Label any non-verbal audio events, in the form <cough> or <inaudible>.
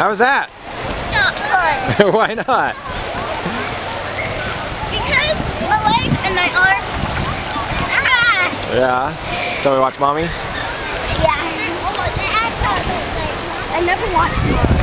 How was that? Not fun. <laughs> Why not? Because my legs and my arm. Ah! Yeah. So we watch mommy? Yeah. I never watched